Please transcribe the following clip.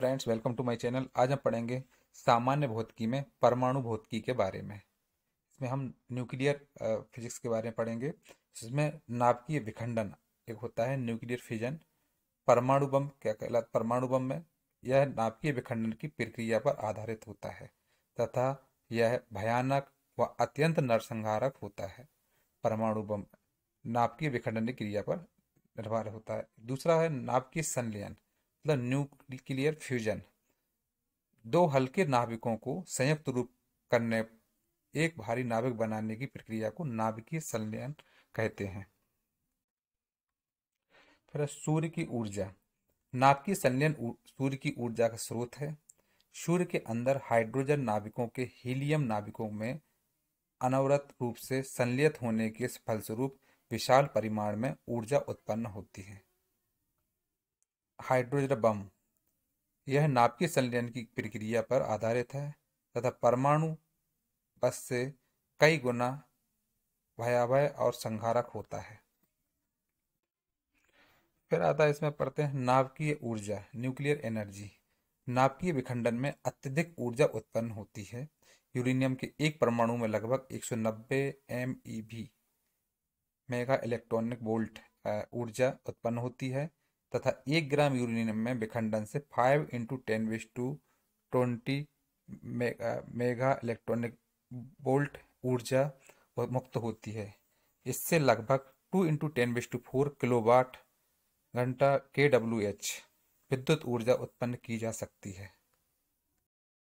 Friends, welcome to my channel. आज हम पढ़ेंगे सामान्य भौतिकी में परमाणु भौतिकी के बारे में। इसमें हम न्यूक्लियर फिजिक्स के बारे में पढ़ेंगे। जिसमें नाभिकीय विखंडन, एक होता है न्यूक्लियर फिजन। परमाणु बम, क्या कहलाता परमाणु बम में यह नाभिकीय विखंडन की प्रक्रिया पर आधारित होता है। तथा यह भयानक व अत्यंत नरसंहारक होता है। परमाणु बम, नाभिकीय विखंडन की क्रिया पर निर्भर होता है। दूसरा है नाभिकीय संलयन। मतलब न्यूक्लियर फ्यूजन। दो हल्के नाभिकों को संयुक्त रूप करने, एक भारी नाभिक बनाने की प्रक्रिया को नाभिकीय संलयन कहते हैं। फिर सूर्य की ऊर्जा। नाभिकीय संलयन सूर्य की ऊर्जा का स्रोत है। सूर्य के अंदर हाइड्रोजन नाभिकों के हीलियम नाभिकों में अनवरत रूप से संलियत होने के फलस्वरूप विशाल परिमाण में ऊर्जा उत्पन्न होती है। Hydrogen bomb. यह नाभिकीय संलयन की प्रक्रिया पर आधारित है तथा परमाणु बस से कई गुना भयावह और संहारक होता है। फिर आता है इसमें पढ़ते हैं नाभिकीय ऊर्जा न्यूक्लियर एनर्जी नाभिकीय विखंडन में अत्यधिक ऊर्जा उत्पन्न होती है। यूरेनियम के एक परमाणु में लगभग 190 एम मेगा इलेक्ट्रॉनिक वोल्ट ऊर्जा उत्पन्न होती है। तथा एक ग्राम यूरेनियम में विखंडन से five into ten wish to twenty mega electronic volt ऊर्जा मुक्त होती है। इससे लगभग two into ten wish to four kilowatt घंटा के डब्ल्यू एच विद्युत ऊर्जा उत्पन्न की जा सकती है।